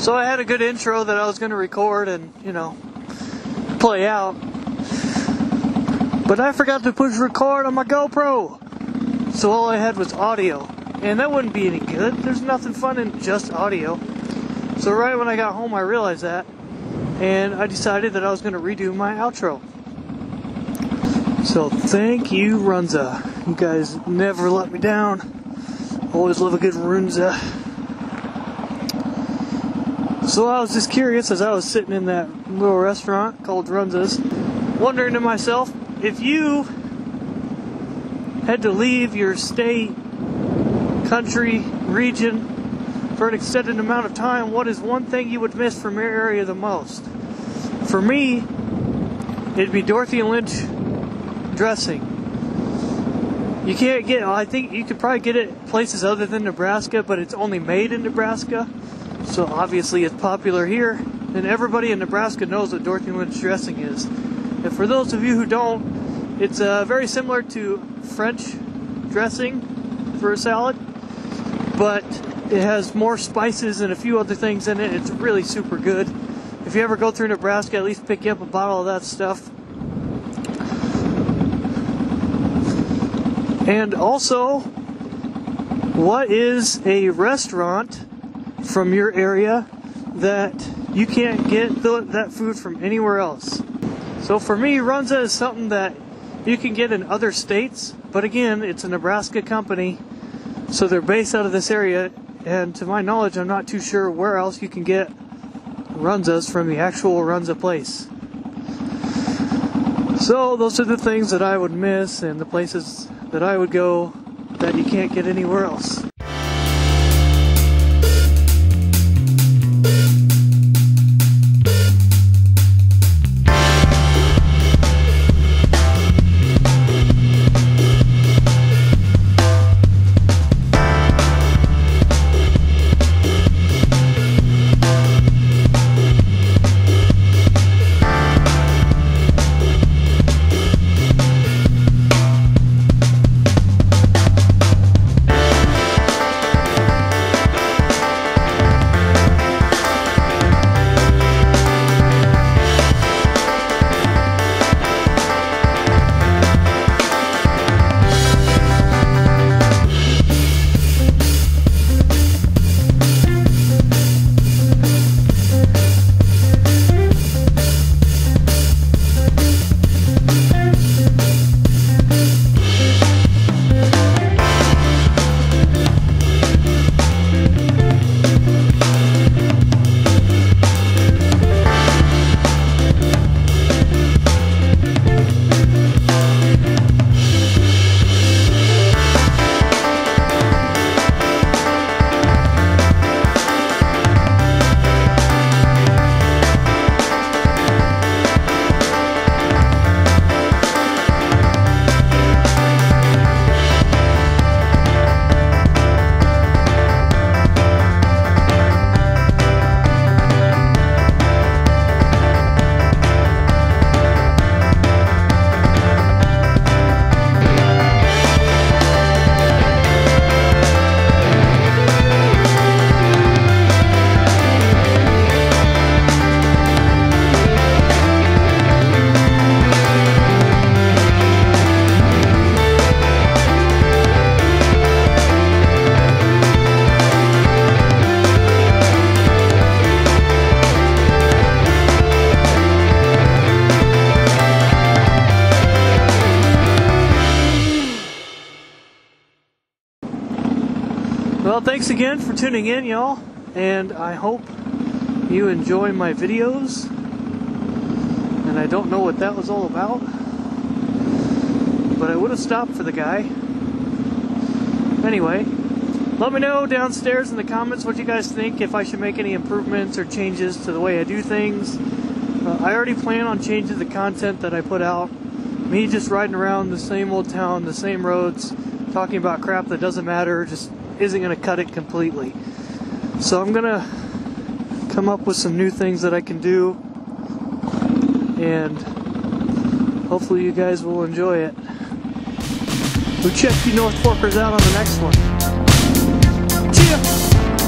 So I had a good intro that I was going to record and, you know, play out. But I forgot to push record on my GoPro. So all I had was audio. And that wouldn't be any good. There's nothing fun in just audio. So right when I got home, I realized that. And I decided that I was going to redo my outro. So thank you, Runza. You guys never let me down. Always love a good Runza. So I was just curious as I was sitting in that little restaurant called Runza's, wondering to myself if you had to leave your state, country, region for an extended amount of time, what is one thing you would miss from your area the most? For me, it'd be Dorothy Lynch dressing. You can't get, I think you could probably get it places other than Nebraska, but it's only made in Nebraska. So obviously it's popular here, and everybody in Nebraska knows what Dorothy Lynch dressing is. And for those of you who don't, it's uh, very similar to French dressing for a salad, but it has more spices and a few other things in it. It's really super good. If you ever go through Nebraska, at least pick up a bottle of that stuff. And also, what is a restaurant from your area that you can't get the, that food from anywhere else. So for me, Runza is something that you can get in other states, but again, it's a Nebraska company, so they're based out of this area, and to my knowledge, I'm not too sure where else you can get Runzas from the actual Runza place. So those are the things that I would miss and the places that I would go that you can't get anywhere else. Well, thanks again for tuning in, y'all, and I hope you enjoy my videos. And I don't know what that was all about, but I would have stopped for the guy. Anyway, let me know downstairs in the comments what you guys think, if I should make any improvements or changes to the way I do things. Uh, I already plan on changing the content that I put out. Me just riding around the same old town, the same roads, talking about crap that doesn't matter, just isn't going to cut it completely. So I'm going to come up with some new things that I can do, and hopefully you guys will enjoy it. We'll check you North Forkers out on the next one. Cheers!